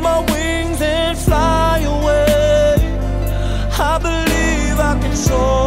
my wings and fly away. I believe I can soar.